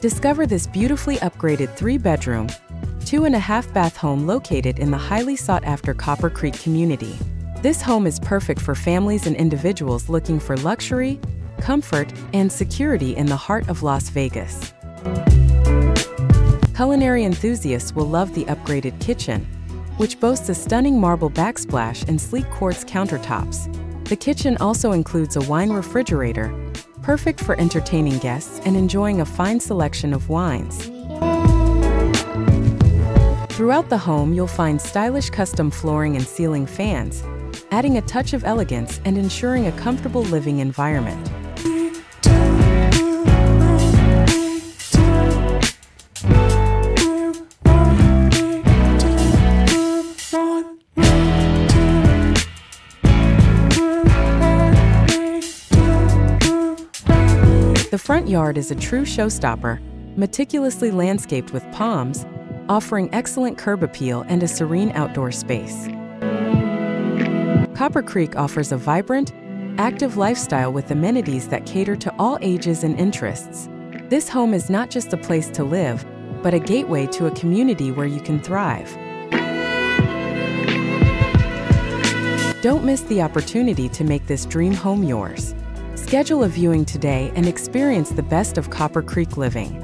Discover this beautifully upgraded three-bedroom, two-and-a-half-bath home located in the highly sought-after Copper Creek community. This home is perfect for families and individuals looking for luxury, comfort, and security in the heart of Las Vegas. Culinary enthusiasts will love the upgraded kitchen, which boasts a stunning marble backsplash and sleek quartz countertops. The kitchen also includes a wine refrigerator, perfect for entertaining guests and enjoying a fine selection of wines. Throughout the home, you'll find stylish custom flooring and ceiling fans, adding a touch of elegance and ensuring a comfortable living environment. The front yard is a true showstopper, meticulously landscaped with palms, offering excellent curb appeal and a serene outdoor space. Copper Creek offers a vibrant, active lifestyle with amenities that cater to all ages and interests. This home is not just a place to live, but a gateway to a community where you can thrive. Don't miss the opportunity to make this dream home yours. Schedule a viewing today and experience the best of Copper Creek living.